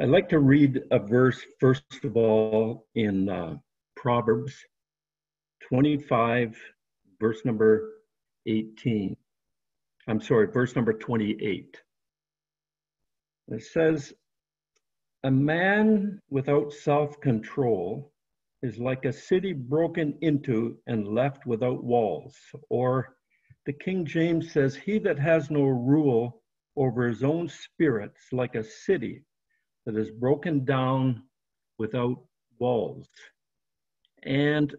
I'd like to read a verse, first of all, in uh, Proverbs 25, verse number 18. I'm sorry, verse number 28. It says, A man without self control is like a city broken into and left without walls. Or the King James says, He that has no rule over his own spirits, like a city that is broken down without walls. And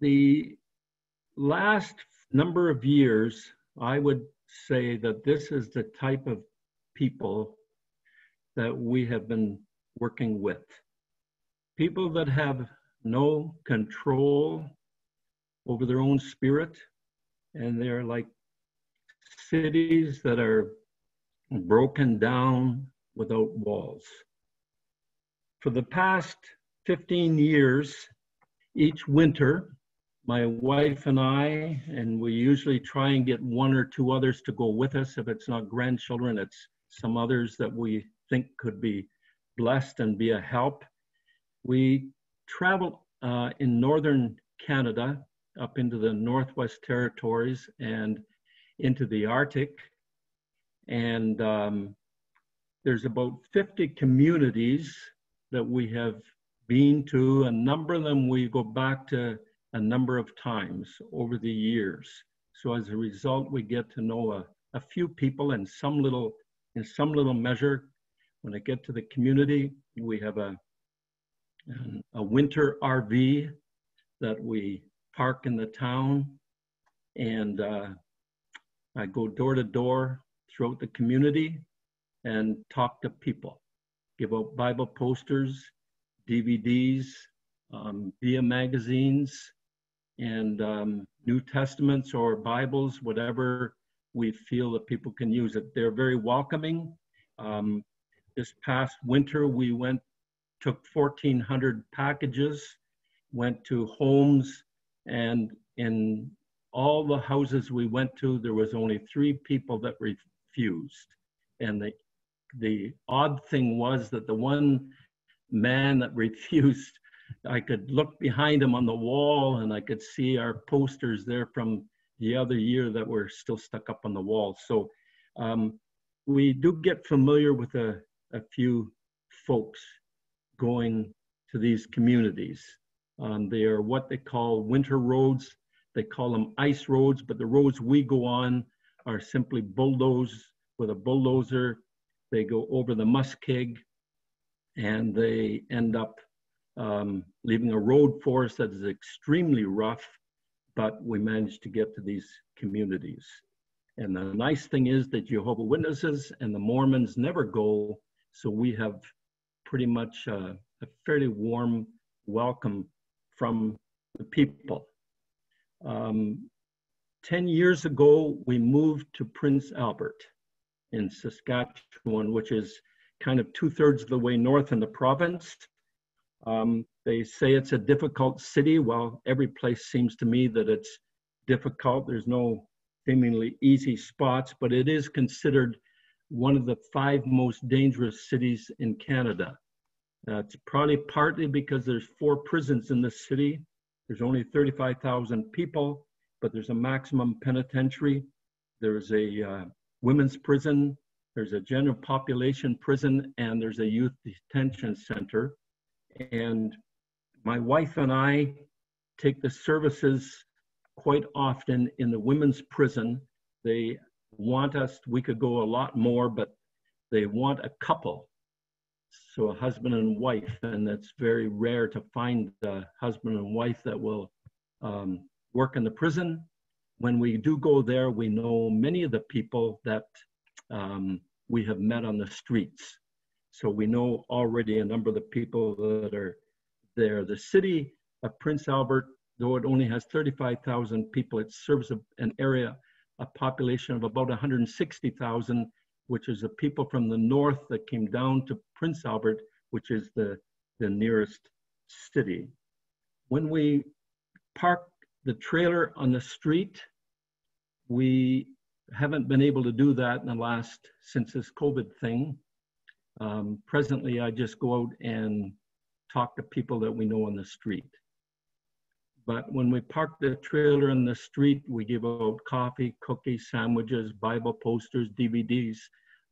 the last number of years, I would say that this is the type of people that we have been working with. People that have no control over their own spirit, and they're like cities that are broken down without walls. For the past 15 years, each winter, my wife and I, and we usually try and get one or two others to go with us. If it's not grandchildren, it's some others that we think could be blessed and be a help. We travel uh, in northern Canada up into the Northwest Territories and into the Arctic. And um, there's about 50 communities that we have been to. A number of them we go back to a number of times over the years. So as a result, we get to know a, a few people in some little, in some little measure. When I get to the community, we have a, a winter RV that we park in the town and uh, I go door to door throughout the community and talk to people, give out Bible posters, DVDs, um, via magazines, and um, New Testaments or Bibles, whatever we feel that people can use it. They're very welcoming. Um, this past winter, we went, took 1,400 packages, went to homes, and in all the houses we went to, there was only three people that refused. And the the odd thing was that the one man that refused, I could look behind him on the wall and I could see our posters there from the other year that were still stuck up on the wall. So um, we do get familiar with a, a few folks going to these communities. Um, they are what they call winter roads. They call them ice roads, but the roads we go on are simply bulldozed with a bulldozer they go over the muskeg and they end up um, leaving a road for us that is extremely rough, but we managed to get to these communities. And the nice thing is that Jehovah Witnesses and the Mormons never go, so we have pretty much uh, a fairly warm welcome from the people. Um, 10 years ago, we moved to Prince Albert in Saskatchewan, which is kind of two thirds of the way north in the province. Um, they say it's a difficult city. Well, every place seems to me that it's difficult. There's no seemingly easy spots, but it is considered one of the five most dangerous cities in Canada. Uh, it's probably partly because there's four prisons in the city. There's only 35,000 people, but there's a maximum penitentiary. There's a uh, women's prison, there's a general population prison, and there's a youth detention center. And my wife and I take the services quite often in the women's prison. They want us, we could go a lot more, but they want a couple. So a husband and wife, and it's very rare to find a husband and wife that will um, work in the prison when we do go there, we know many of the people that um, we have met on the streets. So we know already a number of the people that are there. The city of Prince Albert, though it only has 35,000 people, it serves an area, a population of about 160,000, which is the people from the north that came down to Prince Albert, which is the, the nearest city. When we park the trailer on the street, we haven't been able to do that in the last, since this COVID thing. Um, presently, I just go out and talk to people that we know on the street. But when we park the trailer in the street, we give out coffee, cookies, sandwiches, Bible posters, DVDs,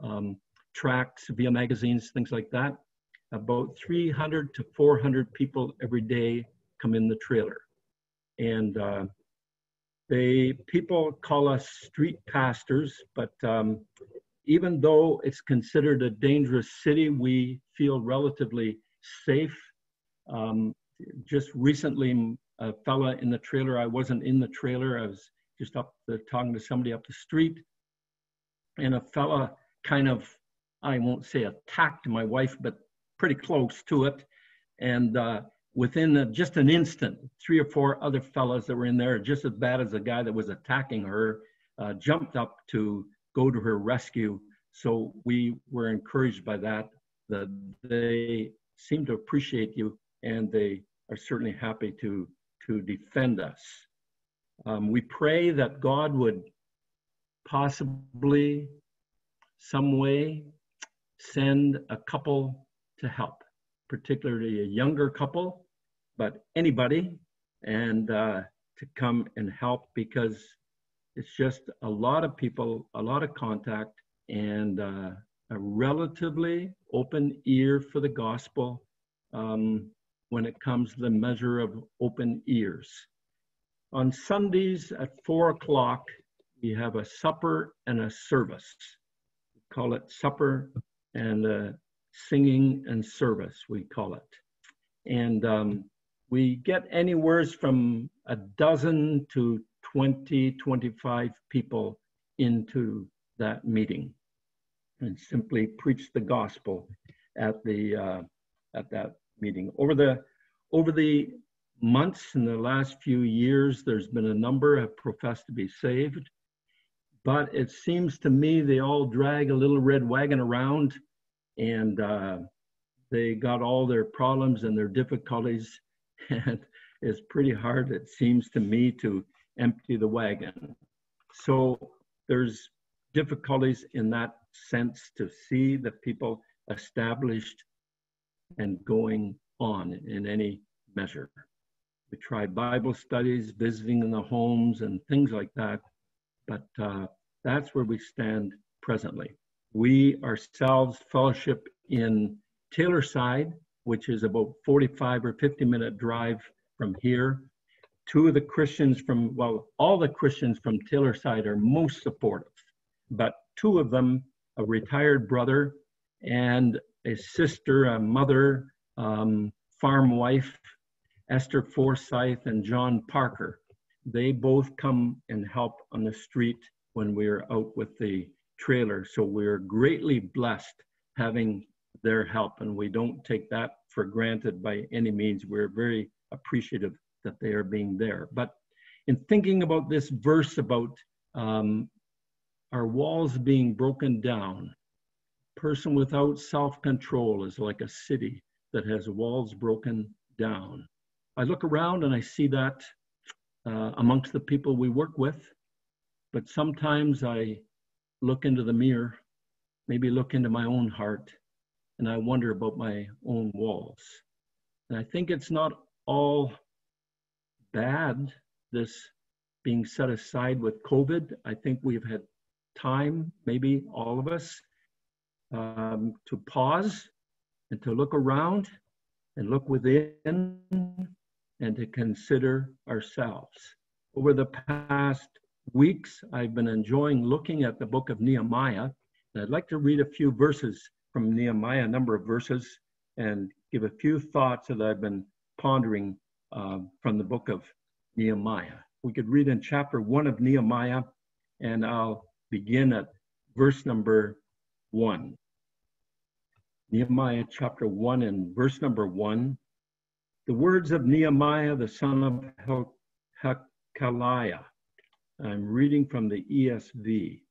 um, tracts via magazines, things like that. About 300 to 400 people every day come in the trailer. And uh, they people call us street pastors, but um, even though it's considered a dangerous city, we feel relatively safe. Um, just recently, a fella in the trailer, I wasn't in the trailer, I was just up the, talking to somebody up the street, and a fella kind of, I won't say attacked my wife, but pretty close to it. And uh, within just an instant, three or four other fellows that were in there, just as bad as the guy that was attacking her, uh, jumped up to go to her rescue. So we were encouraged by that, that they seem to appreciate you and they are certainly happy to, to defend us. Um, we pray that God would possibly, some way, send a couple to help, particularly a younger couple, but anybody, and uh, to come and help because it's just a lot of people, a lot of contact, and uh, a relatively open ear for the gospel um, when it comes to the measure of open ears. On Sundays at four o'clock, we have a supper and a service. We call it supper and uh, singing and service, we call it. And um, we get anywhere from a dozen to 20, 25 people into that meeting and simply preach the gospel at the uh, at that meeting. Over the over the months in the last few years, there's been a number have professed to be saved, but it seems to me they all drag a little red wagon around and uh, they got all their problems and their difficulties and it's pretty hard it seems to me to empty the wagon. So there's difficulties in that sense to see the people established and going on in any measure. We try bible studies visiting in the homes and things like that but uh, that's where we stand presently. We ourselves fellowship in Taylorside, which is about 45 or 50 minute drive from here. Two of the Christians from, well, all the Christians from Taylorside are most supportive, but two of them, a retired brother and a sister, a mother, um, farm wife, Esther Forsyth and John Parker, they both come and help on the street when we're out with the trailer. So we're greatly blessed having their help, and we don't take that for granted by any means. We're very appreciative that they are being there. But in thinking about this verse about um, our walls being broken down, person without self-control is like a city that has walls broken down. I look around and I see that uh, amongst the people we work with, but sometimes I look into the mirror, maybe look into my own heart, and I wonder about my own walls. And I think it's not all bad, this being set aside with COVID. I think we've had time, maybe all of us, um, to pause and to look around and look within and to consider ourselves. Over the past weeks, I've been enjoying looking at the book of Nehemiah. And I'd like to read a few verses from Nehemiah, a number of verses, and give a few thoughts that I've been pondering uh, from the book of Nehemiah. We could read in chapter one of Nehemiah, and I'll begin at verse number one. Nehemiah chapter one and verse number one. The words of Nehemiah, the son of Hachaliah, I'm reading from the ESV.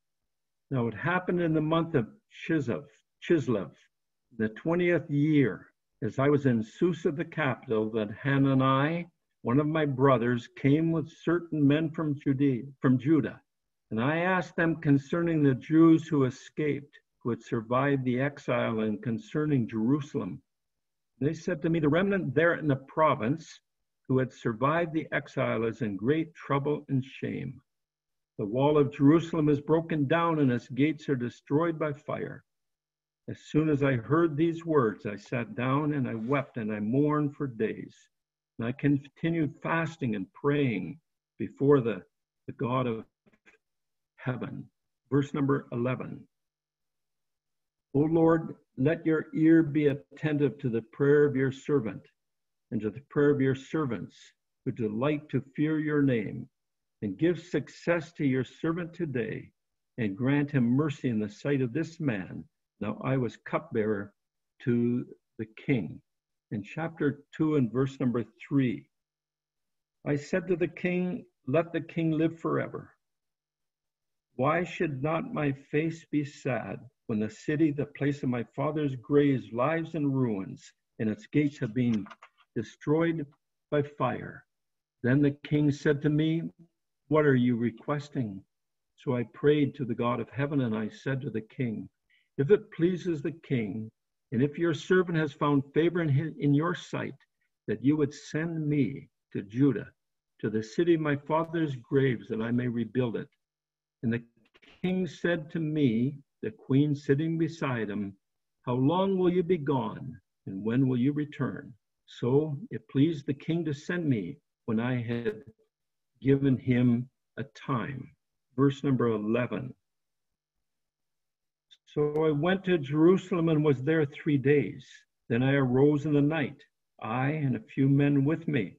Now it happened in the month of Chislev, Chislev, the 20th year, as I was in Susa, the capital, that Hanani, one of my brothers, came with certain men from Judea, from Judah. And I asked them concerning the Jews who escaped, who had survived the exile and concerning Jerusalem. They said to me, The remnant there in the province who had survived the exile is in great trouble and shame. The wall of Jerusalem is broken down and its gates are destroyed by fire. As soon as I heard these words, I sat down and I wept and I mourned for days. And I continued fasting and praying before the, the God of heaven. Verse number 11. O Lord, let your ear be attentive to the prayer of your servant and to the prayer of your servants who delight to fear your name, and give success to your servant today, and grant him mercy in the sight of this man now I was cupbearer to the king. In chapter 2 and verse number 3, I said to the king, Let the king live forever. Why should not my face be sad when the city, the place of my father's graves, lies in ruins and its gates have been destroyed by fire? Then the king said to me, What are you requesting? So I prayed to the God of heaven and I said to the king, if it pleases the king, and if your servant has found favor in, his, in your sight, that you would send me to Judah, to the city of my father's graves, that I may rebuild it. And the king said to me, the queen sitting beside him, How long will you be gone, and when will you return? So it pleased the king to send me when I had given him a time. Verse number 11. So I went to Jerusalem and was there three days. Then I arose in the night, I and a few men with me.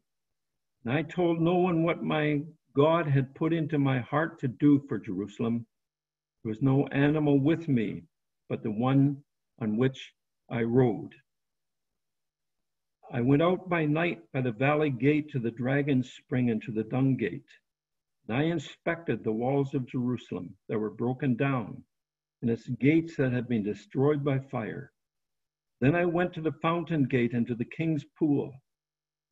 And I told no one what my God had put into my heart to do for Jerusalem. There was no animal with me but the one on which I rode. I went out by night by the valley gate to the dragon's spring and to the dung gate. And I inspected the walls of Jerusalem that were broken down and its gates that had been destroyed by fire. Then I went to the fountain gate and to the king's pool,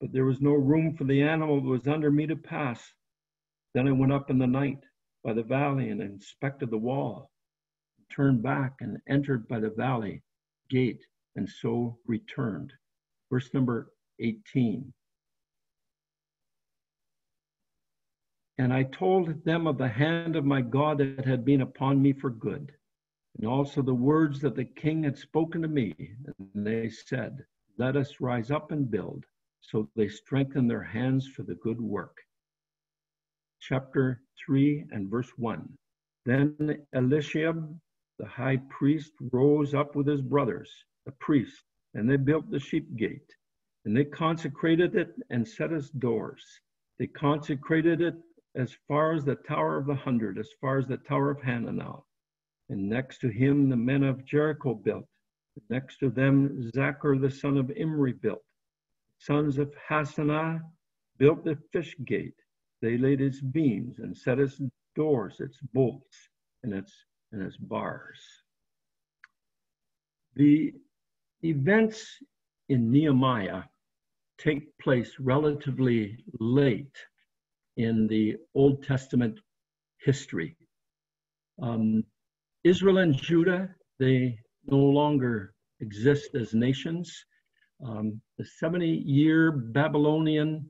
but there was no room for the animal that was under me to pass. Then I went up in the night by the valley and inspected the wall, turned back and entered by the valley gate, and so returned. Verse number 18. And I told them of the hand of my God that had been upon me for good and also the words that the king had spoken to me. And they said, Let us rise up and build. So they strengthened their hands for the good work. Chapter 3 and verse 1. Then Eliashib, the high priest, rose up with his brothers, the priests, and they built the sheep gate. And they consecrated it and set its doors. They consecrated it as far as the Tower of the Hundred, as far as the Tower of Hananel and next to him the men of Jericho built. Next to them Zaccur the son of Imri built. Sons of Hassenaah built the fish gate. They laid its beams and set its doors, its bolts, and its, and its bars. The events in Nehemiah take place relatively late in the Old Testament history. Um, Israel and Judah, they no longer exist as nations. Um, the 70 year Babylonian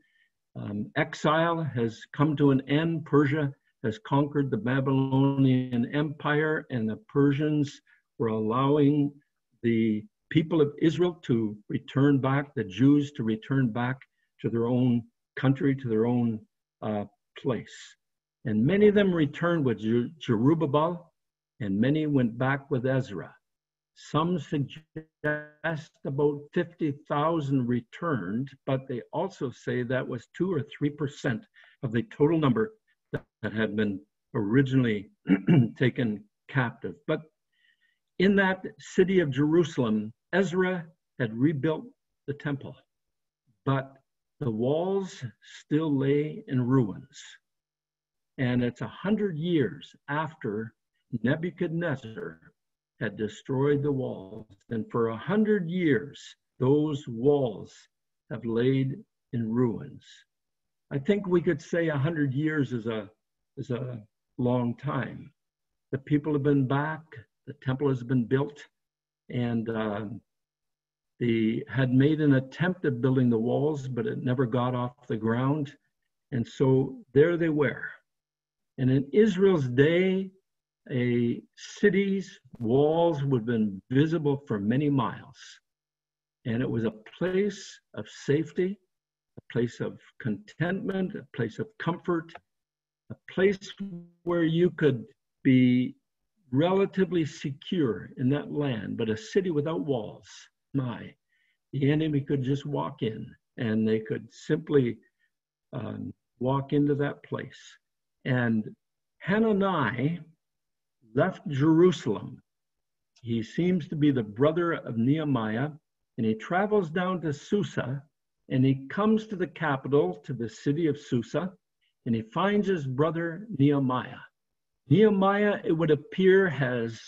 um, exile has come to an end. Persia has conquered the Babylonian Empire, and the Persians were allowing the people of Israel to return back, the Jews to return back to their own country, to their own uh, place. And many of them returned with Zerubbabel and many went back with Ezra. Some suggest about 50,000 returned, but they also say that was 2 or 3% of the total number that, had been originally taken captive. But in that city of Jerusalem, Ezra had rebuilt the temple, but the walls still lay in ruins. And it's a hundred years after Nebuchadnezzar had destroyed the walls, and for a hundred years, those walls have laid in ruins. I think we could say a hundred years is a, is a long time. The people have been back, the temple has been built, and uh, they had made an attempt at building the walls, but it never got off the ground. And so there they were. And in Israel's day, a city's walls would have been visible for many miles. And it was a place of safety, a place of contentment, a place of comfort, a place where you could be relatively secure in that land, but a city without walls. My, the enemy could just walk in and they could simply um, walk into that place. And Hanani left Jerusalem. He seems to be the brother of Nehemiah, and he travels down to Susa, and he comes to the capital, to the city of Susa, and he finds his brother Nehemiah. Nehemiah, it would appear, has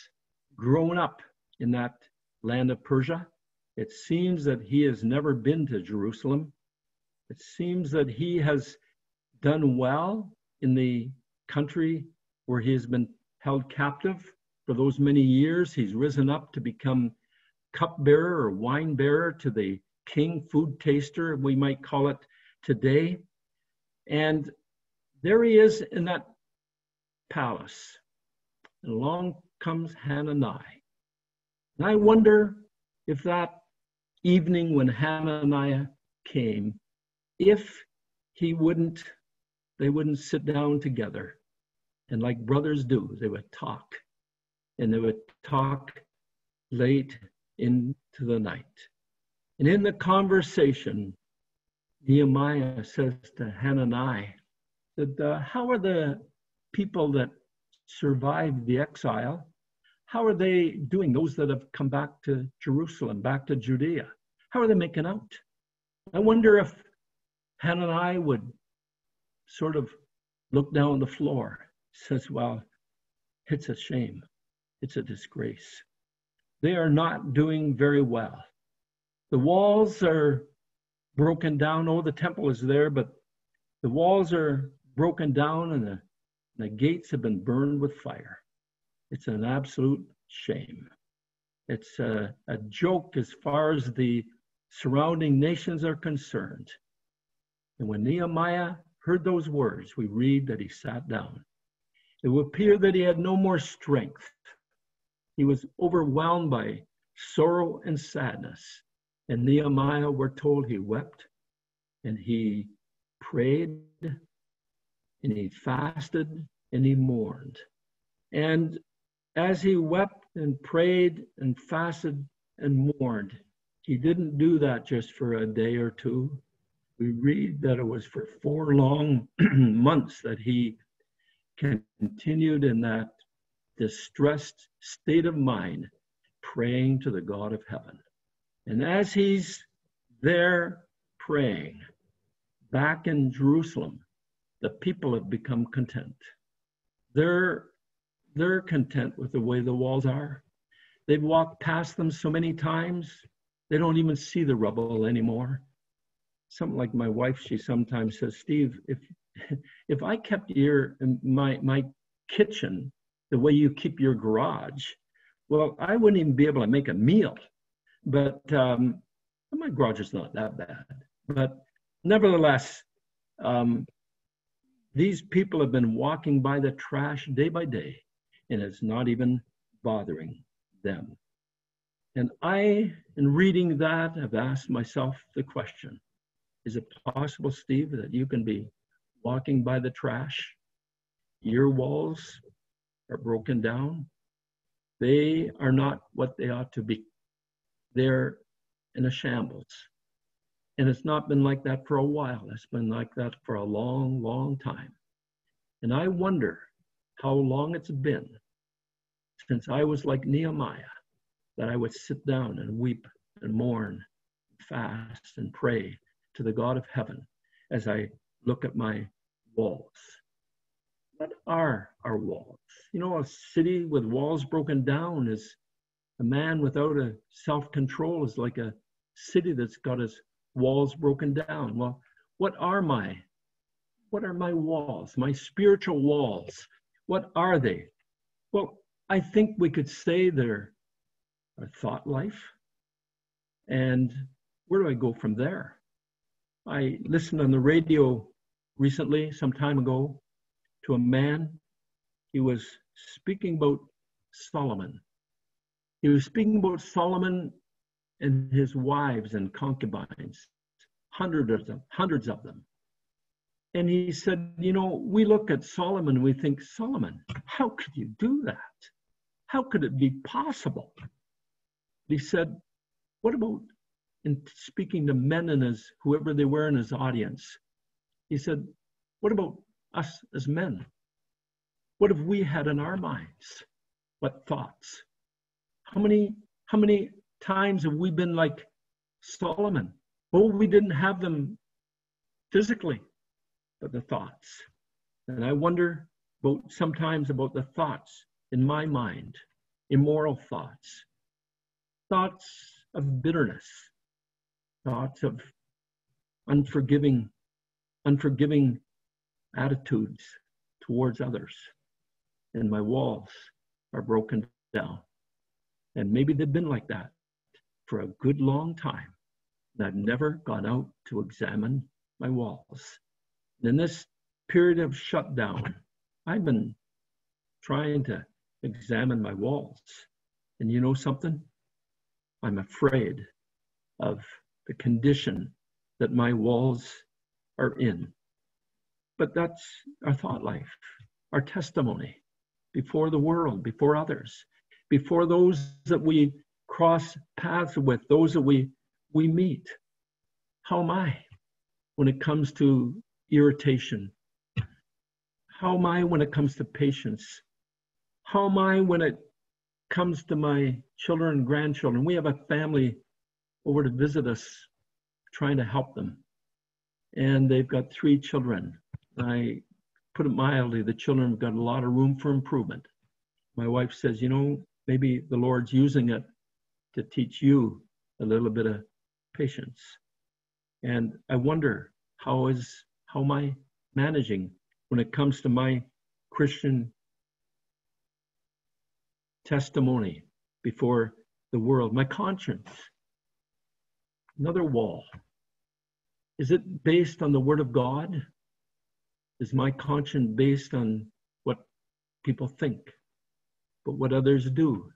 grown up in that land of Persia. It seems that he has never been to Jerusalem. It seems that he has done well in the country where he has been held captive for those many years. He's risen up to become cupbearer or wine bearer to the king, food taster, we might call it today. And there he is in that palace. And along comes Hanani. And I wonder if that evening when Hananiah came, if he wouldn't, they wouldn't sit down together and like brothers do, they would talk. And they would talk late into the night. And in the conversation, Nehemiah says to Hanani, that, uh, how are the people that survived the exile, how are they doing? Those that have come back to Jerusalem, back to Judea, how are they making out? I wonder if Hanani would sort of look down the floor says, well, it's a shame. It's a disgrace. They are not doing very well. The walls are broken down. Oh, the temple is there, but the walls are broken down and the, the gates have been burned with fire. It's an absolute shame. It's a, a joke as far as the surrounding nations are concerned. And when Nehemiah heard those words, we read that he sat down it would appear that he had no more strength. He was overwhelmed by sorrow and sadness. And Nehemiah, we're told he wept and he prayed and he fasted and he mourned. And as he wept and prayed and fasted and mourned, he didn't do that just for a day or two. We read that it was for four long months that he continued in that distressed state of mind, praying to the God of heaven. And as he's there praying, back in Jerusalem, the people have become content. They're, they're content with the way the walls are. They've walked past them so many times, they don't even see the rubble anymore. Something like my wife, she sometimes says, Steve, if if I kept your my my kitchen the way you keep your garage, well, I wouldn't even be able to make a meal. But um, my garage is not that bad. But nevertheless, um, these people have been walking by the trash day by day, and it's not even bothering them. And I, in reading that, have asked myself the question Is it possible, Steve, that you can be walking by the trash. Your walls are broken down. They are not what they ought to be. They're in a shambles. And it's not been like that for a while. It's been like that for a long, long time. And I wonder how long it's been since I was like Nehemiah, that I would sit down and weep and mourn, fast and pray to the God of heaven as I look at my walls. What are our walls? You know, a city with walls broken down is a man without a self control is like a city that's got its walls broken down. Well, what are my what are my walls, my spiritual walls? What are they? Well, I think we could say they're a thought life. And where do I go from there? I listened on the radio recently, some time ago, to a man. He was speaking about Solomon. He was speaking about Solomon and his wives and concubines, hundreds of them, hundreds of them. And he said, you know, we look at Solomon and we think, Solomon, how could you do that? How could it be possible? He said, what about in speaking to men and his whoever they were in his audience? He said, what about us as men? What have we had in our minds? What thoughts? How many, how many times have we been like Solomon? Oh, we didn't have them physically, but the thoughts. And I wonder about sometimes about the thoughts in my mind, immoral thoughts, thoughts of bitterness, thoughts of unforgiving, unforgiving attitudes towards others. And my walls are broken down. And maybe they've been like that for a good long time. And I've never gone out to examine my walls. And in this period of shutdown, I've been trying to examine my walls. And you know something? I'm afraid of the condition that my walls are in. But that's our thought life, our testimony before the world, before others, before those that we cross paths with, those that we, we meet. How am I when it comes to irritation? How am I when it comes to patience? How am I when it comes to my children and grandchildren? We have a family over to visit us, trying to help them. And they've got three children. I put it mildly, the children have got a lot of room for improvement. My wife says, you know, maybe the Lord's using it to teach you a little bit of patience. And I wonder how is how am I managing when it comes to my Christian testimony before the world, my conscience. Another wall. Is it based on the Word of God? Is my conscience based on what people think, but what others do?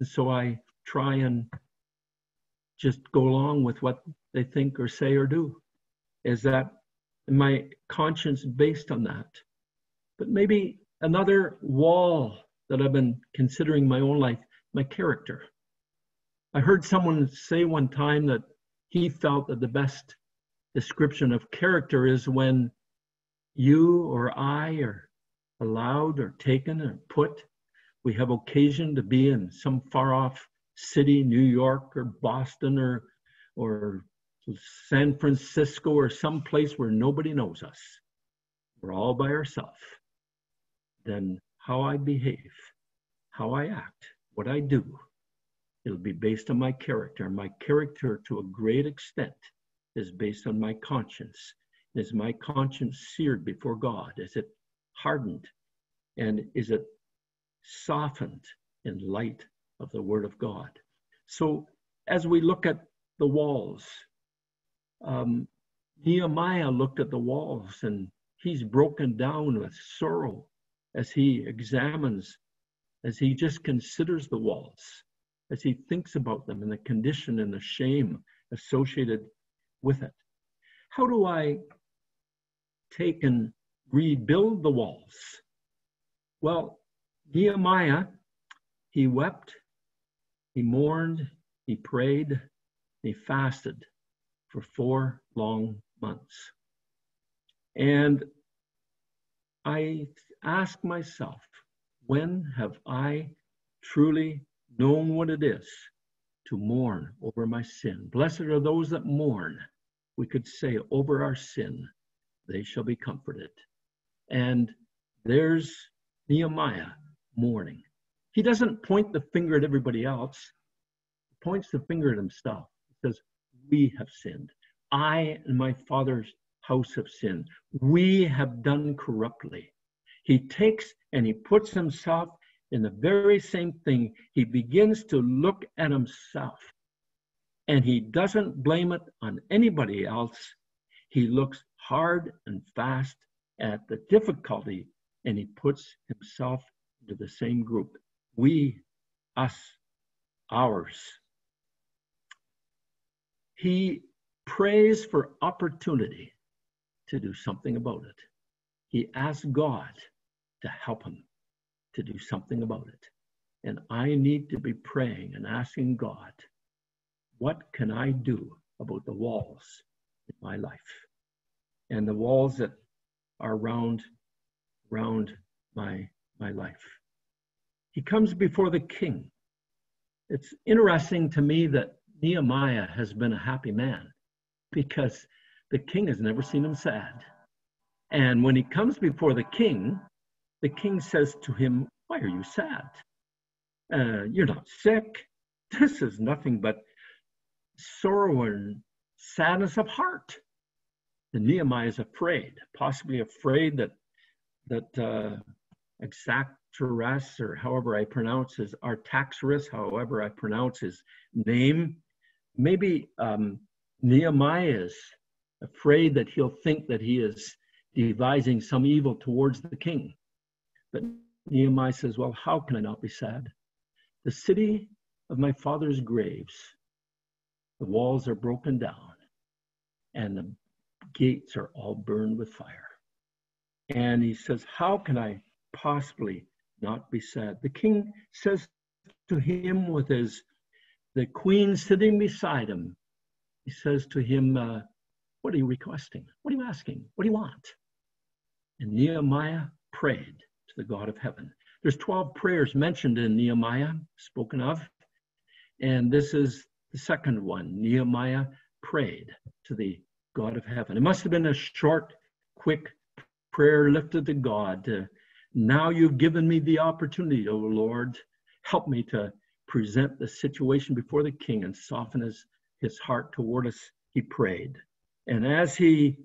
And so I try and just go along with what they think or say or do. Is that my conscience based on that? But maybe another wall that I've been considering my own life, my character. I heard someone say one time that he felt that the best description of character is when you or I are allowed or taken or put, we have occasion to be in some far off city, New York or Boston or, or San Francisco or some place where nobody knows us. We're all by ourselves. Then how I behave, how I act, what I do. It'll be based on my character. My character, to a great extent, is based on my conscience. Is my conscience seared before God? Is it hardened? And is it softened in light of the Word of God? So, as we look at the walls, um, Nehemiah looked at the walls and he's broken down with sorrow as he examines, as he just considers the walls, as he thinks about them and the condition and the shame associated with it. How do I take and rebuild the walls? Well, Nehemiah, he wept, he mourned, he prayed, he fasted for four long months. And I ask myself, when have I truly known what it is to mourn over my sin? Blessed are those that mourn, we could say, over our sin, they shall be comforted. And there's Nehemiah mourning. He doesn't point the finger at everybody else, he points the finger at himself. He says, We have sinned. I and my father's house have sinned. We have done corruptly. He takes and he puts himself in the very same thing, he begins to look at himself and he doesn't blame it on anybody else. He looks hard and fast at the difficulty and he puts himself into the same group. We, us, ours. He prays for opportunity to do something about it. He asks God to help him to do something about it. And I need to be praying and asking God, what can I do about the walls in my life and the walls that are around, around my, my life? He comes before the king. It's interesting to me that Nehemiah has been a happy man because the king has never seen him sad. And when he comes before the king, the king says to him, Why are you sad? Uh, you're not sick. This is nothing but sorrow and sadness of heart. And Nehemiah is afraid, possibly afraid that that uh, Exactorus, or however I pronounce his Artaxerxes, however I pronounce his name, maybe um, Nehemiah is afraid that he'll think that he is devising some evil towards the king. But Nehemiah says, Well, how can I not be sad? The city of my father's graves, the walls are broken down, and the gates are all burned with fire. And he says, How can I possibly not be sad? The king says to him, with his the queen sitting beside him, he says to him, uh, What are you requesting? What are you asking? What do you want? And Nehemiah prayed to the God of heaven. There's 12 prayers mentioned in Nehemiah, spoken of, and this is the second one. Nehemiah prayed to the God of heaven. It must have been a short, quick prayer lifted to God. To, now you've given me the opportunity, O Lord. Help me to present the situation before the king and soften his, his heart toward us. He prayed. And as he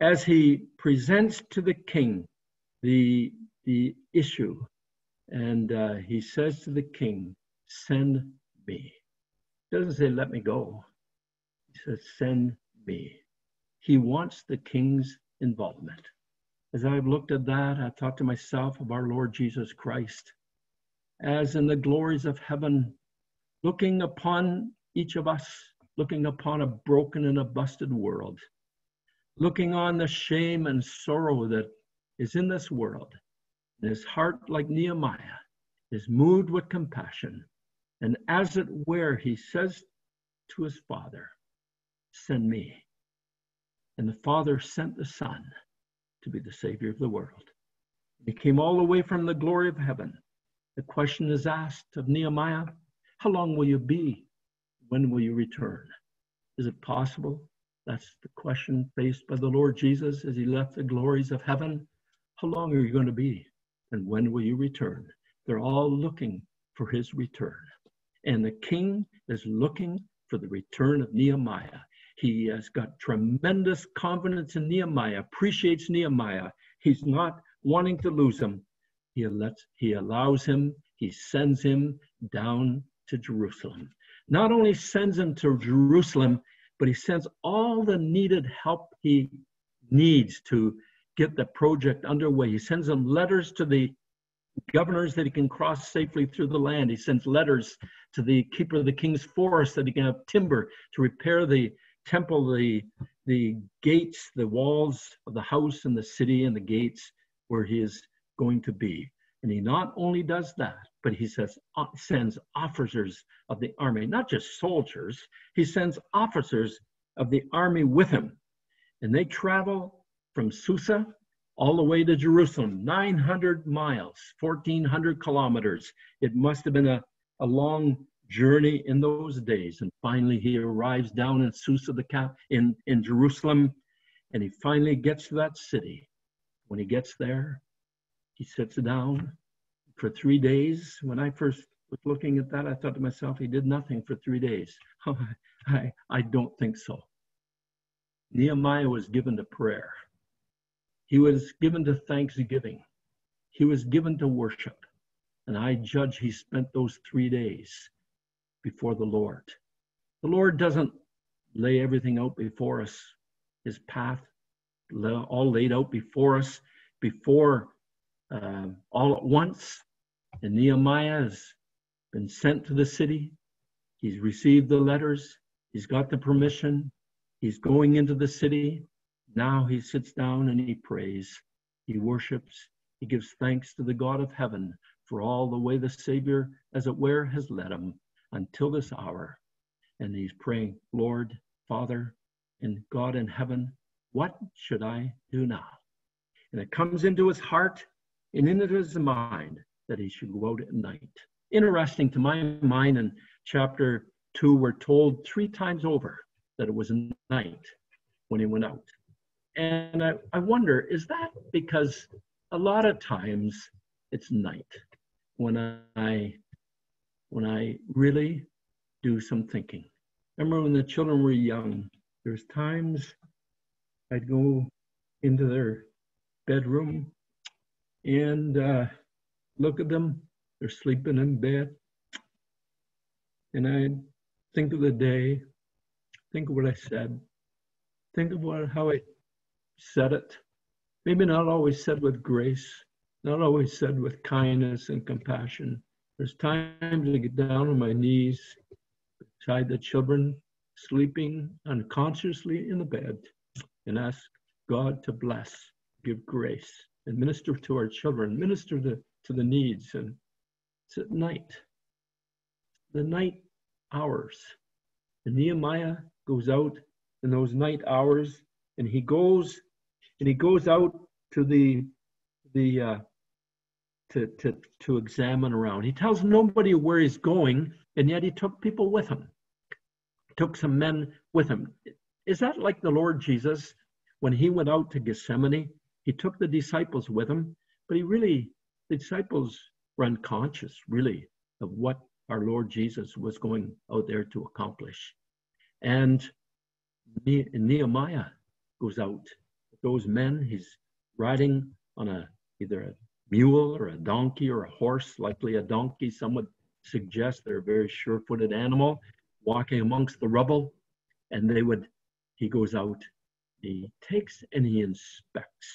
as he presents to the king the the issue. And uh, he says to the king, Send me. He doesn't say, Let me go. He says, Send me. He wants the king's involvement. As I've looked at that, I thought to myself of our Lord Jesus Christ, as in the glories of heaven, looking upon each of us, looking upon a broken and a busted world, looking on the shame and sorrow that is in this world, his heart, like Nehemiah, is moved with compassion. And as it were, he says to his father, Send me. And the father sent the son to be the savior of the world. He came all the way from the glory of heaven. The question is asked of Nehemiah How long will you be? When will you return? Is it possible? That's the question faced by the Lord Jesus as he left the glories of heaven. How long are you going to be? And when will you return? They're all looking for his return. And the king is looking for the return of Nehemiah. He has got tremendous confidence in Nehemiah, appreciates Nehemiah. He's not wanting to lose him. He, lets, he allows him, he sends him down to Jerusalem. Not only sends him to Jerusalem, but he sends all the needed help he needs to get the project underway. He sends them letters to the governors that he can cross safely through the land. He sends letters to the keeper of the king's forest that he can have timber to repair the temple, the, the gates, the walls of the house and the city and the gates where he is going to be. And he not only does that, but he says, uh, sends officers of the army, not just soldiers, he sends officers of the army with him. And they travel from Susa all the way to Jerusalem, 900 miles, 1,400 kilometers. It must have been a, a long journey in those days. And finally, he arrives down in Susa, the cap, in, in Jerusalem, and he finally gets to that city. When he gets there, he sits down for three days. When I first was looking at that, I thought to myself, he did nothing for three days. I, I don't think so. Nehemiah was given to prayer. He was given to thanksgiving. He was given to worship. And I judge he spent those three days before the Lord. The Lord doesn't lay everything out before us, his path all laid out before us, before uh, all at once. And Nehemiah has been sent to the city. He's received the letters. He's got the permission. He's going into the city. Now he sits down and he prays. He worships. He gives thanks to the God of heaven for all the way the Savior, as it were, has led him until this hour. And he's praying, Lord, Father, and God in heaven, what should I do now? And it comes into his heart and into his mind that he should go out at night. Interesting to my mind, in chapter 2, we're told three times over that it was night when he went out. And I, I wonder, is that because a lot of times it's night when I when I really do some thinking. Remember when the children were young, there's times I'd go into their bedroom and uh, look at them. They're sleeping in bed. And I'd think of the day, think of what I said, think of what, how I said it. Maybe not always said with grace, not always said with kindness and compassion. There's times I get down on my knees beside the children sleeping unconsciously in the bed and ask God to bless, give grace, and minister to our children, minister to, to the needs. And it's at night, the night hours. And Nehemiah goes out in those night hours and he goes and he goes out to the the uh, to to to examine around. He tells nobody where he's going, and yet he took people with him. Took some men with him. Is that like the Lord Jesus when he went out to Gethsemane? He took the disciples with him, but he really the disciples were unconscious, really, of what our Lord Jesus was going out there to accomplish. And Nehemiah goes out those men. He's riding on a either a mule or a donkey or a horse, likely a donkey. Some would suggest they're a very sure-footed animal, walking amongst the rubble. And they would, he goes out, he takes and he inspects.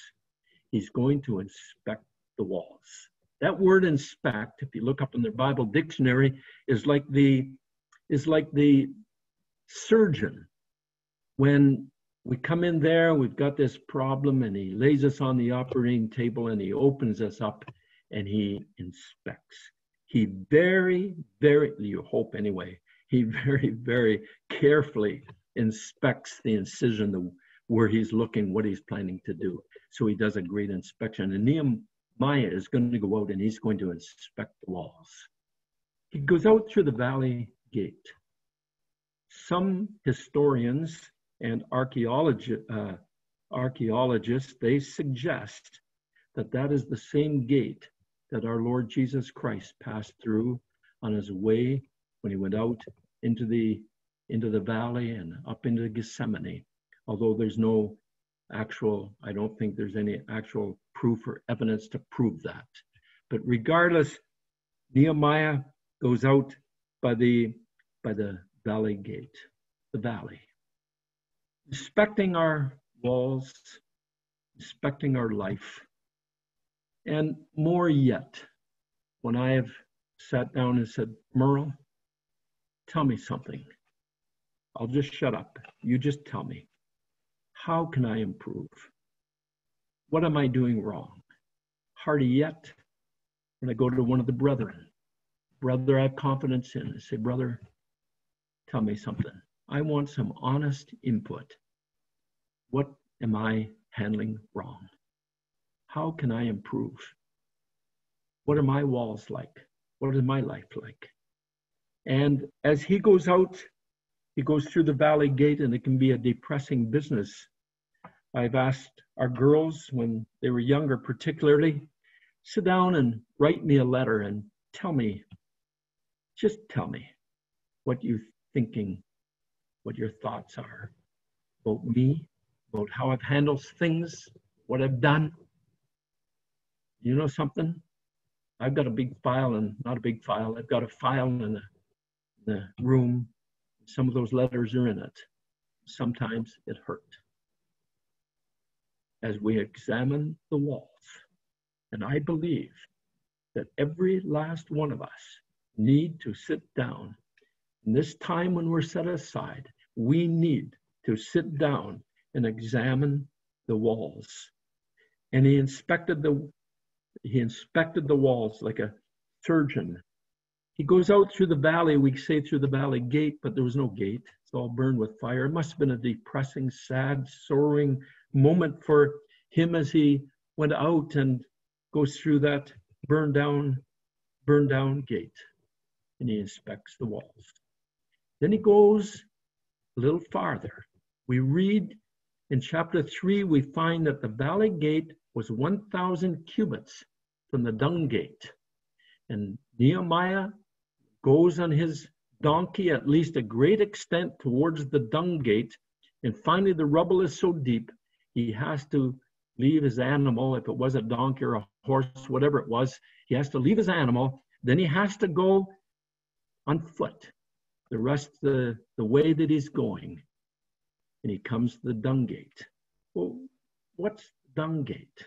He's going to inspect the walls. That word inspect, if you look up in the Bible dictionary, is like the is like the surgeon when we come in there, we've got this problem, and he lays us on the operating table and he opens us up and he inspects. He very, very, you hope anyway, he very, very carefully inspects the incision, the, where he's looking, what he's planning to do. So he does a great inspection. And Nehemiah is going to go out and he's going to inspect the walls. He goes out through the valley gate. Some historians and uh, archaeologists, they suggest that that is the same gate that our Lord Jesus Christ passed through on his way when he went out into the into the valley and up into Gethsemane. Although there's no actual, I don't think there's any actual proof or evidence to prove that. But regardless, Nehemiah goes out by the by the valley gate, the valley inspecting our walls, inspecting our life. And more yet, when I have sat down and said, Merle, tell me something. I'll just shut up. You just tell me. How can I improve? What am I doing wrong? Harder yet, when I go to one of the brethren, brother I have confidence in, I say, brother, tell me something. I want some honest input. What am I handling wrong? How can I improve? What are my walls like? What is my life like? And as he goes out, he goes through the valley gate, and it can be a depressing business. I've asked our girls when they were younger, particularly, sit down and write me a letter and tell me, just tell me what you're thinking what your thoughts are about me, about how I've handled things, what I've done. You know something? I've got a big file and not a big file. I've got a file in the, the room. Some of those letters are in it. Sometimes it hurt. As we examine the walls, and I believe that every last one of us need to sit down. In this time when we're set aside, we need to sit down and examine the walls. And he inspected the he inspected the walls like a surgeon. He goes out through the valley, we say through the valley gate, but there was no gate. It's all burned with fire. It must have been a depressing, sad, sorrowing moment for him as he went out and goes through that burned down, burned down gate. And he inspects the walls. Then he goes a little farther. We read in chapter 3, we find that the valley gate was 1,000 cubits from the dung gate. And Nehemiah goes on his donkey at least a great extent towards the dung gate. And finally, the rubble is so deep, he has to leave his animal, if it was a donkey or a horse, whatever it was, he has to leave his animal. Then he has to go on foot the rest the, the way that he's going. And he comes to the dung gate. Well, what's dung gate?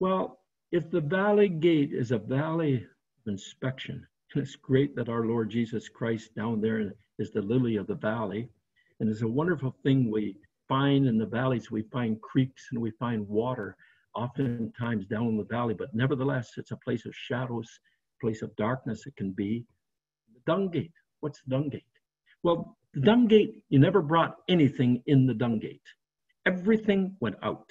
Well, if the valley gate is a valley of inspection, and it's great that our Lord Jesus Christ down there is the lily of the valley, and it's a wonderful thing we find in the valleys, we find creeks and we find water, oftentimes down in the valley, but nevertheless, it's a place of shadows, place of darkness it can be. The dung gate, what's the dung gate? Well, the dung gate, you never brought anything in the dung gate. Everything went out.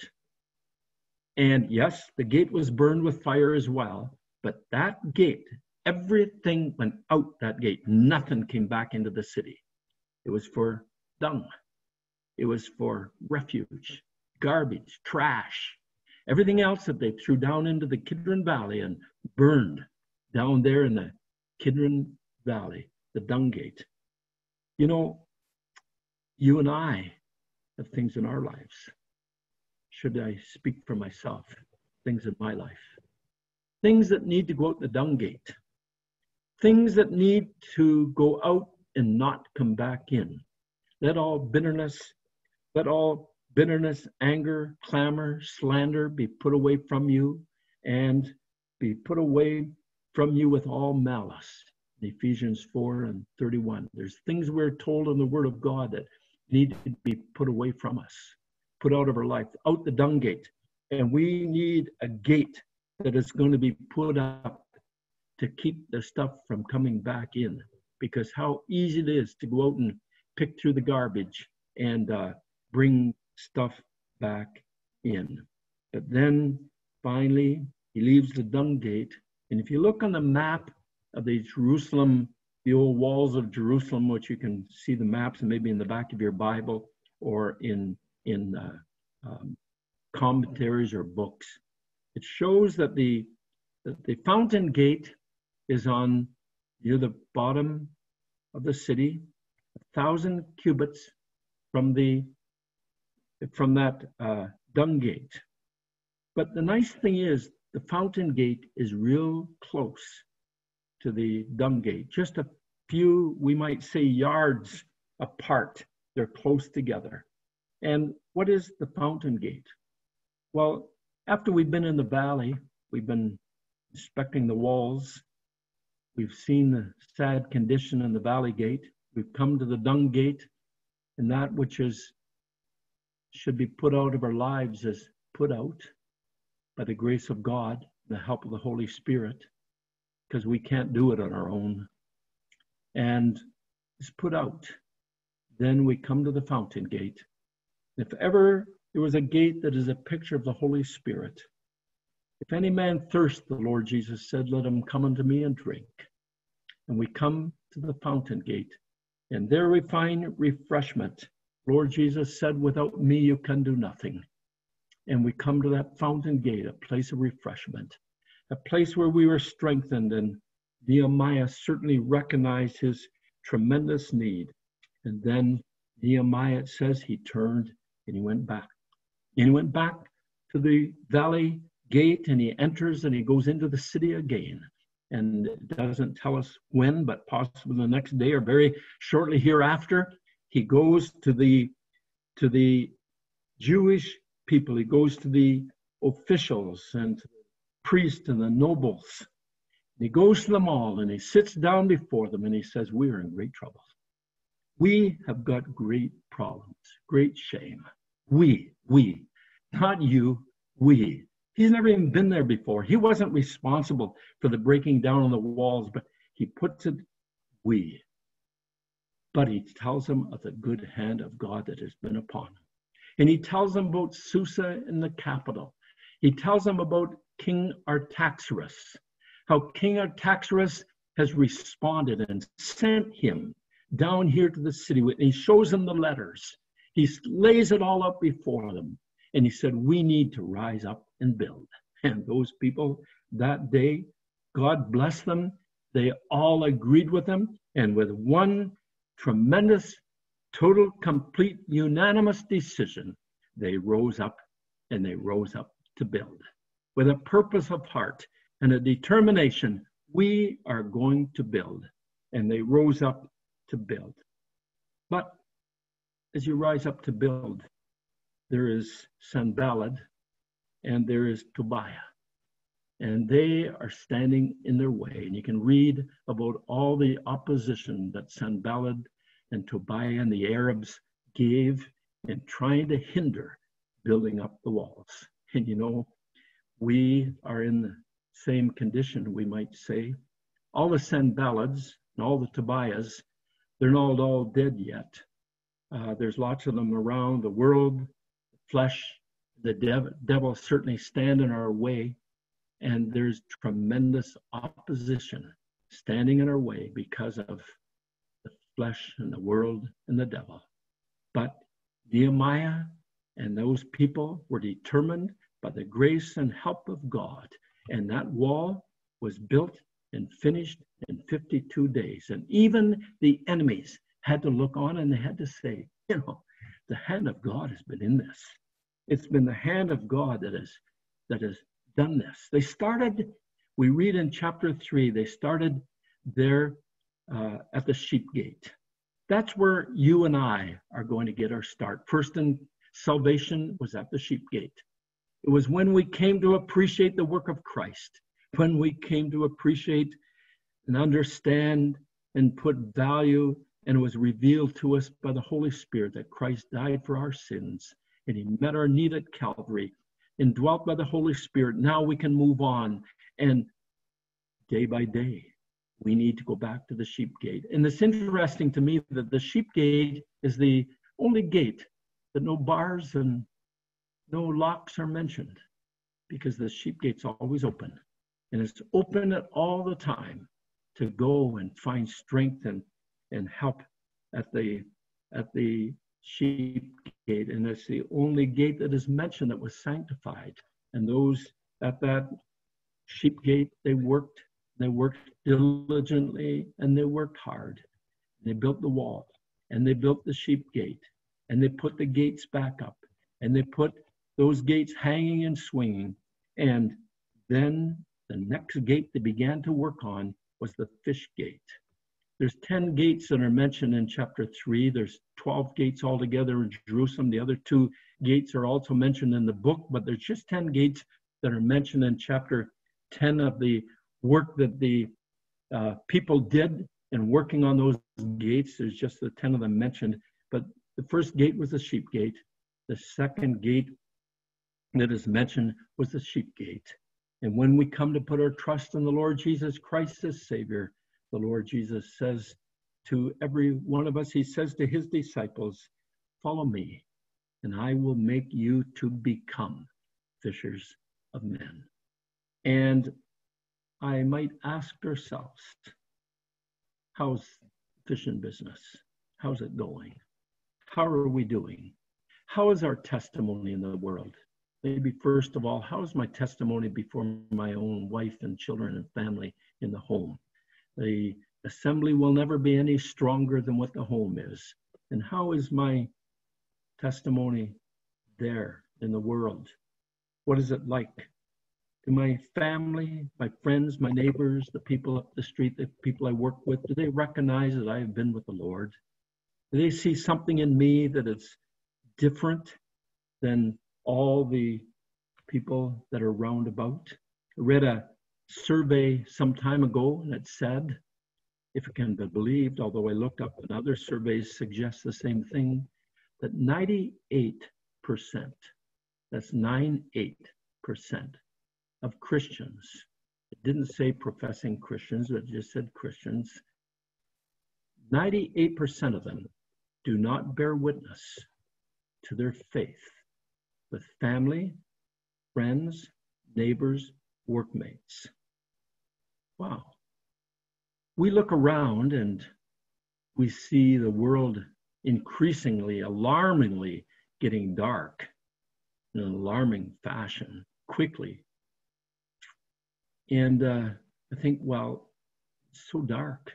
And yes, the gate was burned with fire as well, but that gate, everything went out that gate. Nothing came back into the city. It was for dung. It was for refuge, garbage, trash, everything else that they threw down into the Kidron Valley and burned down there in the Kidron Valley, the dung gate. You know, you and I have things in our lives. Should I speak for myself? Things in my life. Things that need to go out the dung gate. Things that need to go out and not come back in. Let all bitterness, let all bitterness, anger, clamor, slander be put away from you and be put away from you with all malice. Ephesians 4 and 31. There's things we're told in the Word of God that need to be put away from us, put out of our life, out the dung gate. And we need a gate that is going to be put up to keep the stuff from coming back in. Because how easy it is to go out and pick through the garbage and uh, bring stuff back in. But then finally, he leaves the dung gate. And if you look on the map of the Jerusalem, the old walls of Jerusalem, which you can see the maps and maybe in the back of your Bible or in, in uh, um, commentaries or books, it shows that the, that the fountain gate is on near the bottom of the city, a thousand cubits from the from that uh, dung gate. But the nice thing is the fountain gate is real close to the dung gate, just a few, we might say, yards apart. They're close together. And what is the fountain gate? Well, after we've been in the valley, we've been inspecting the walls, we've seen the sad condition in the valley gate, we've come to the dung gate, and that which is should be put out of our lives is put out by the grace of God, the help of the Holy Spirit, because we can't do it on our own. And it's put out. Then we come to the fountain gate. If ever there was a gate that is a picture of the Holy Spirit, if any man thirst, the Lord Jesus said, let him come unto me and drink. And we come to the fountain gate, and there we find refreshment Lord Jesus said, Without me, you can do nothing. And we come to that fountain gate, a place of refreshment, a place where we were strengthened. And Nehemiah certainly recognized his tremendous need. And then Nehemiah, says, he turned and he went back. And he went back to the valley gate and he enters and he goes into the city again. And it doesn't tell us when, but possibly the next day or very shortly hereafter, he goes to the to the Jewish people. He goes to the officials and priests and the nobles. And he goes to them all and he sits down before them and he says, We are in great trouble. We have got great problems, great shame. We, we, not you, we. He's never even been there before. He wasn't responsible for the breaking down of the walls, but he puts it, we. But he tells them of the good hand of God that has been upon him. And he tells them about Susa in the capital. He tells them about King Artaxerxes, how King Artaxerxes has responded and sent him down here to the city. And he shows them the letters. He lays it all up before them. And he said, We need to rise up and build. And those people that day, God bless them. They all agreed with him. And with one tremendous, total, complete, unanimous decision, they rose up and they rose up to build with a purpose of heart and a determination. We are going to build. And they rose up to build. But as you rise up to build, there is Sanballat and there is Tobiah. And they are standing in their way. And you can read about all the opposition that Sanballat and Tobiah and the Arabs gave in trying to hinder building up the walls. And you know, we are in the same condition, we might say. All the Sanballats and all the Tobiahs, they're not all dead yet. Uh, there's lots of them around the world. Flesh the dev- devil certainly stand in our way, and there's tremendous opposition standing in our way because of the flesh and the world and the devil. But Nehemiah and those people were determined by the grace and help of God, and that wall was built and finished in 52 days. And even the enemies had to look on and they had to say, you know, the hand of God has been in this. It's been the hand of God that has that has done this. They started, we read in chapter three, they started there uh, at the sheep gate. That's where you and I are going to get our start. First in salvation was at the sheep gate. It was when we came to appreciate the work of Christ, when we came to appreciate and understand and put value, and it was revealed to us by the Holy Spirit that Christ died for our sins and he met our need at Calvary. and dwelt by the Holy Spirit, now we can move on. And day by day, we need to go back to the sheep gate. And it's interesting to me that the sheep gate is the only gate that no bars and no locks are mentioned because the sheep gate's always open. And it's open at all the time to go and find strength and, and help at the at the sheep gate, and it's the only gate that is mentioned that was sanctified. And those at that sheep gate, they worked, they worked diligently, and they worked hard. They built the wall, and they built the sheep gate, and they put the gates back up, and they put those gates hanging and swinging. And then the next gate they began to work on was the fish gate. There's 10 gates that are mentioned in chapter 3. There's 12 gates altogether in Jerusalem. The other two gates are also mentioned in the book, but there's just 10 gates that are mentioned in chapter 10 of the work that the uh, people did in working on those gates. There's just the 10 of them mentioned. But the first gate was the sheep gate. The second gate that is mentioned was the sheep gate. And when we come to put our trust in the Lord Jesus Christ as Savior, the Lord Jesus says to every one of us, He says to His disciples, Follow me, and I will make you to become fishers of men. And I might ask ourselves, how's fishing business? How's it going? How are we doing? How is our testimony in the world? Maybe first of all, how is my testimony before my own wife and children and family in the home? The assembly will never be any stronger than what the home is. And how is my testimony there in the world? What is it like? Do my family, my friends, my neighbors, the people up the street, the people I work with, do they recognize that I have been with the Lord? Do they see something in me that is different than all the people that are round about? I read a survey some time ago that said, if it can be believed, although I looked up and other surveys suggest the same thing, that 98%, that's 98% of Christians, it didn't say professing Christians, it just said Christians, 98% of them do not bear witness to their faith with family, friends, neighbors, workmates. Wow. We look around and we see the world increasingly, alarmingly getting dark in an alarming fashion quickly. And uh, I think, well, it's so dark.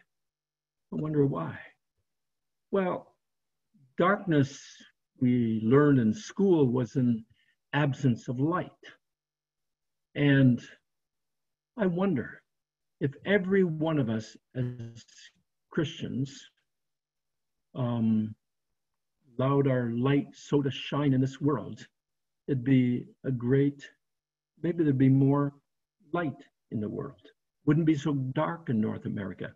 I wonder why. Well, darkness, we learned in school, was an absence of light. And I wonder if every one of us as Christians um, allowed our light so to shine in this world, it'd be a great, maybe there'd be more light in the world. Wouldn't be so dark in North America.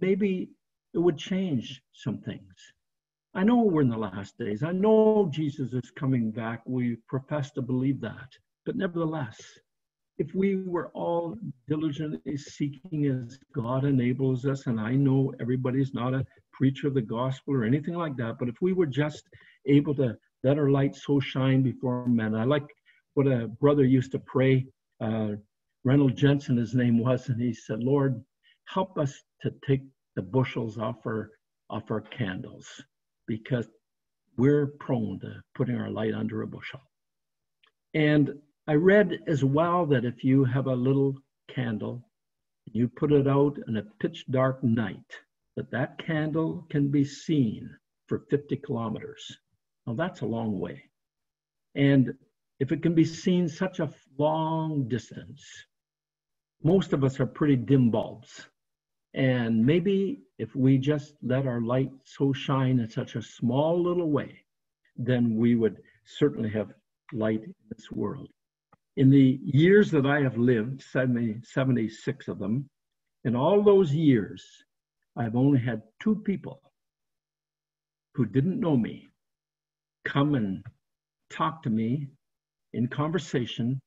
Maybe it would change some things. I know we're in the last days. I know Jesus is coming back. We profess to believe that. But nevertheless, if we were all diligently seeking as God enables us, and I know everybody's not a preacher of the gospel or anything like that, but if we were just able to let our light so shine before men, I like what a brother used to pray. Uh, Reynold Jensen, his name was, and he said, Lord, help us to take the bushels off our off our candles because we're prone to putting our light under a bushel. And I read as well that if you have a little candle, you put it out in a pitch dark night, that that candle can be seen for 50 kilometers. Now that's a long way. And if it can be seen such a long distance, most of us are pretty dim bulbs. And maybe if we just let our light so shine in such a small little way, then we would certainly have light in this world. In the years that I have lived, 70, 76 of them, in all those years, I've only had two people who didn't know me come and talk to me in conversation,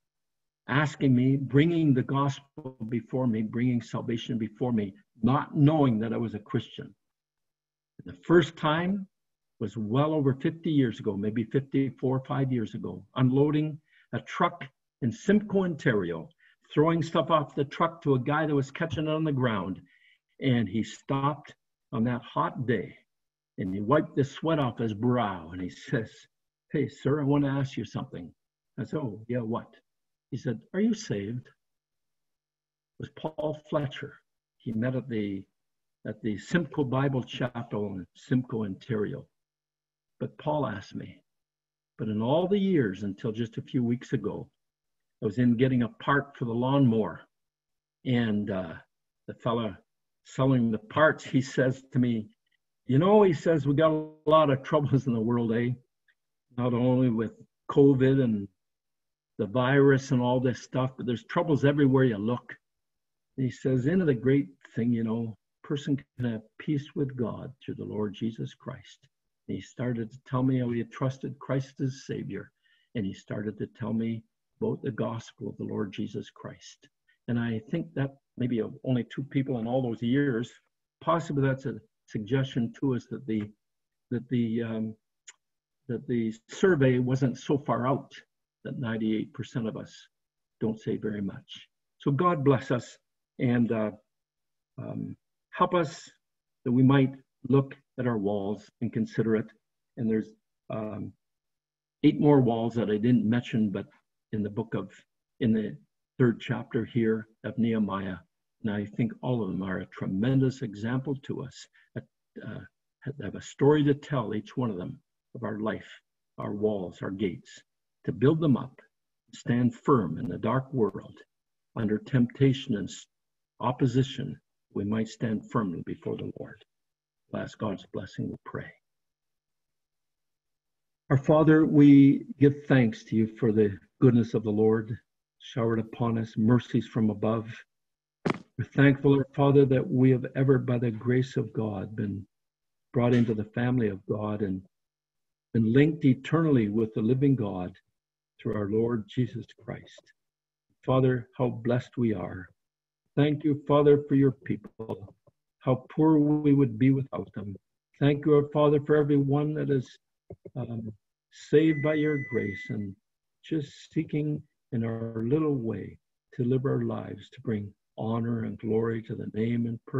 asking me, bringing the gospel before me, bringing salvation before me, not knowing that I was a Christian. The first time was well over 50 years ago, maybe 54 or 5 years ago, unloading a truck in Simcoe, Ontario, throwing stuff off the truck to a guy that was catching it on the ground. And he stopped on that hot day and he wiped the sweat off his brow and he says, Hey, sir, I want to ask you something. I said, Oh, yeah, what? He said, Are you saved? It was Paul Fletcher. He met at the at the Simcoe Bible Chapel in Simcoe, Ontario. But Paul asked me, but in all the years until just a few weeks ago, I was in getting a part for the lawnmower. And uh, the fellow selling the parts, he says to me, You know, he says, we got a lot of troubles in the world, eh? Not only with COVID and the virus and all this stuff, but there's troubles everywhere you look. And he says, Into the great thing, you know, person can have peace with God through the Lord Jesus Christ. And he started to tell me how he had trusted Christ as Savior. And he started to tell me about the gospel of the Lord Jesus Christ. And I think that maybe of only two people in all those years, possibly that's a suggestion to us that the that the um, that the survey wasn't so far out that 98% of us don't say very much. So God bless us and uh, um, help us that we might look at our walls and consider it. And there's um, eight more walls that I didn't mention, but in the book of, in the third chapter here of Nehemiah. And I think all of them are a tremendous example to us, uh, have a story to tell, each one of them, of our life, our walls, our gates, to build them up, stand firm in the dark world, under temptation and opposition, we might stand firmly before the Lord. Ask God's blessing, we pray. Our Father, we give thanks to you for the goodness of the Lord showered upon us, mercies from above. We're thankful, our Father, that we have ever, by the grace of God, been brought into the family of God and been linked eternally with the living God through our Lord Jesus Christ. Father, how blessed we are. Thank you, Father, for your people. How poor we would be without them. Thank you, our Father, for everyone that is um, saved by your grace and just seeking in our little way to live our lives to bring honor and glory to the name and person